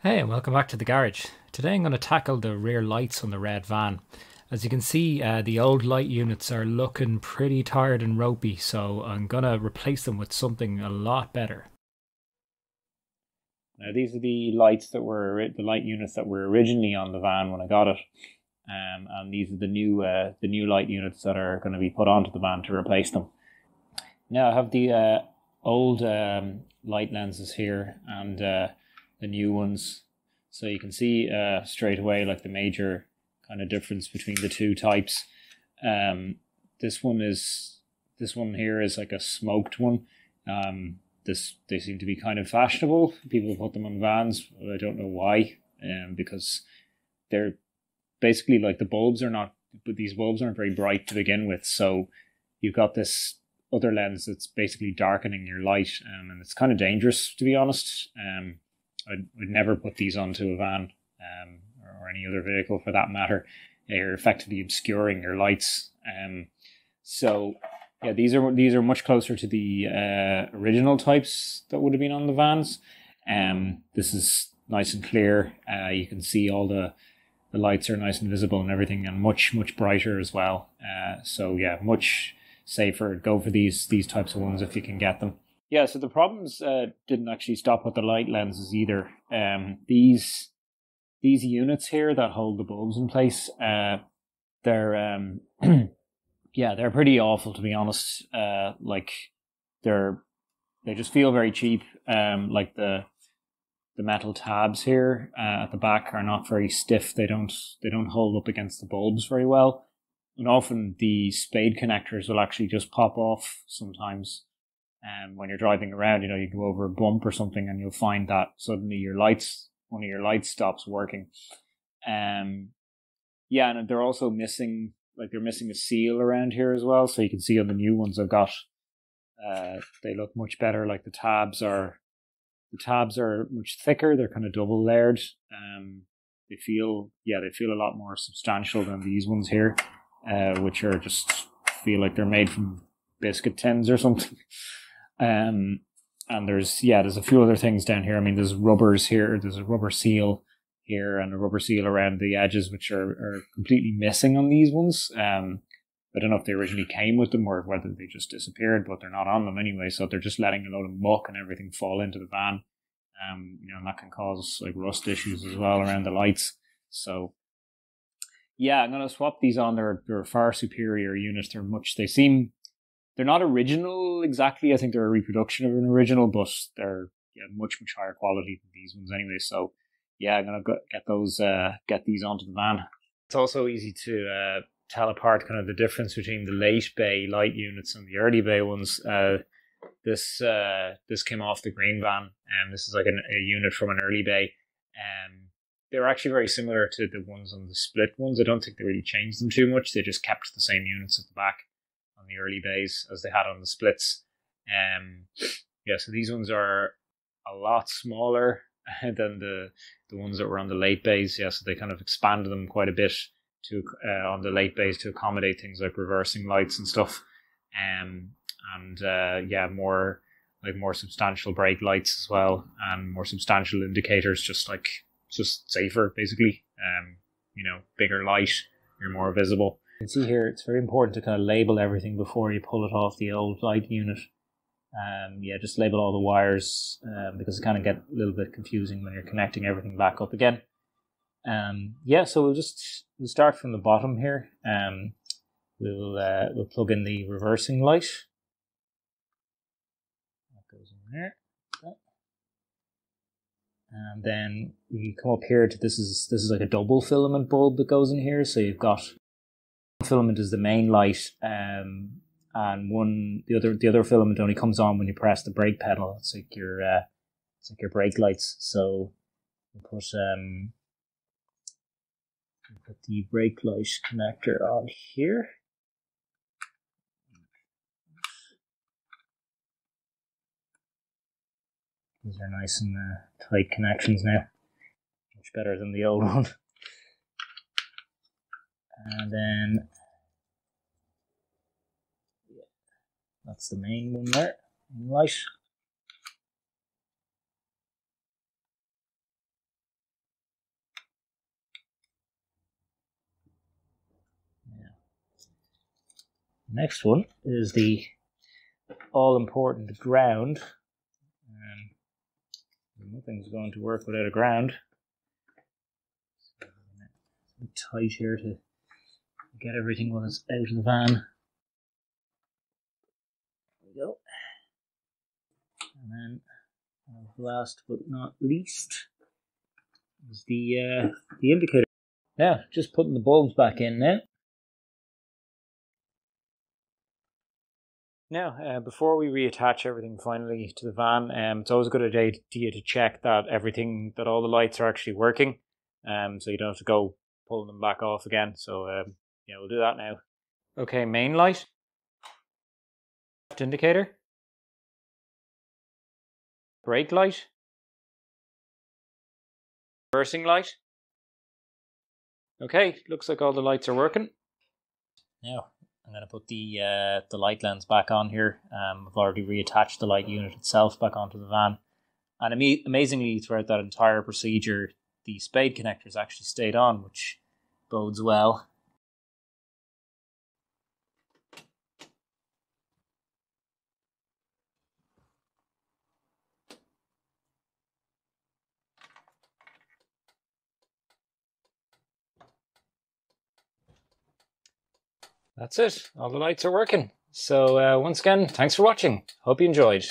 Hey, and welcome back to the garage. Today I'm going to tackle the rear lights on the red van. As you can see, uh, the old light units are looking pretty tired and ropey, so I'm going to replace them with something a lot better. Now these are the lights that were the light units that were originally on the van when I got it, um, and these are the new uh, the new light units that are going to be put onto the van to replace them. Now I have the uh, old um, light lenses here and uh, the new ones. So you can see uh, straight away like the major kind of difference between the two types. Um, this one is this one here is like a smoked one. Um, this they seem to be kind of fashionable. People put them on vans. I don't know why. Um, because they're basically like the bulbs are not, but these bulbs aren't very bright to begin with. So you've got this other lens that's basically darkening your light, um, and it's kind of dangerous to be honest. Um, I'd, I'd never put these onto a van um, or, any other vehicle for that matter. You're effectively obscuring your lights. Um, so yeah, these are these are much closer to the uh, original types that would have been on the vans. Um, this is nice and clear. Uh, you can see all the the lights are nice and visible and everything, and much much brighter as well. Uh, so yeah, much safer. Go for these these types of ones if you can get them. Yeah, so the problems uh, didn't actually stop with the light lenses either. Um, these these units here that hold the bulbs in place, uh, they're um, yeah, they're pretty awful to be honest. Uh, like they're they just feel very cheap. Um, like the the metal tabs here uh, at the back are not very stiff. They don't they don't hold up against the bulbs very well, and often the spade connectors will actually just pop off sometimes. Um, when you're driving around, you know, you go over a bump or something and you'll find that suddenly your lights, one of your lights stops working. Um, yeah, and they're also missing, like they're missing a seal around here as well. So you can see on the new ones I've got, uh, they look much better. Like the tabs are, the tabs are much thicker. They're kind of double layered. Um, they feel, yeah, they feel a lot more substantial than these ones here, uh, which are just feel like they're made from biscuit tins or something. Um, and there's yeah, there's a few other things down here. I mean, there's rubbers here. There's a rubber seal here and a rubber seal around the edges, which are, are completely missing on these ones. Um, I don't know if they originally came with them or whether they just disappeared, but they're not on them anyway. So they're just letting a load of muck and everything fall into the van. Um, you know, and that can cause like rust issues as well around the lights. So yeah, I'm gonna swap these on. They're they're far superior units. They're much. They seem they're not original exactly. I think they're a reproduction of an original, but they're yeah, much much higher quality than these ones anyway. So yeah, I'm gonna get those uh, get these onto the van. It's also easy to uh, tell apart kind of the difference between the late bay light units and the early bay ones. Uh, this uh, this came off the green van, and this is like an, a unit from an early bay. Um, they're actually very similar to the ones on the split ones. I don't think they really changed them too much. They just kept the same units at the back the early days as they had on the splits. Um, yeah, so these ones are a lot smaller than the the ones that were on the late bays. Yeah, so they kind of expanded them quite a bit to uh, on the late bays to accommodate things like reversing lights and stuff. Um, and uh, yeah, more like more substantial brake lights as well, and more substantial indicators, just like just safer basically. Um, you know, bigger light, you're more visible. You can see here it's very important to kind of label everything before you pull it off the old light unit. Um, yeah, just label all the wires um, because it kind of get a little bit confusing when you're connecting everything back up again. Um, yeah, so we'll just we'll start from the bottom here. Um, we'll uh, we'll plug in the reversing light. That goes in there. And then we come up here to this is this is like a double filament bulb that goes in here. So you've got filament is the main light, um, and one the other the other filament only comes on when you press the brake pedal. It's like your uh, it's like your brake lights. So we put um put the brake light connector on here. These are nice and uh, tight connections now. Much better than the old one and then yeah, that's the main one there in yeah. next one is the all-important ground. Nothing's going to work without a ground. So tight here to get everything was out of the van. There we go. And then, uh, last but not least, is the uh, the indicator. Now, just putting the bulbs back in now. Now, uh, before we reattach everything finally to the van, um, it's always a good idea to check that everything, that all the lights are actually working, um, so you don't have to go pulling them back off again. So, um, yeah, we'll do that now. Okay, main light, left indicator, brake light, reversing light. Okay, looks like all the lights are working. Now, I'm going to put the uh, the light lens back on here. Um, I've already reattached the light unit itself back onto the van. And am- amazingly, throughout that entire procedure, the spade connectors actually stayed on, which bodes well. That's it. All the lights are working. So uh, once again, thanks for watching. Hope you enjoyed.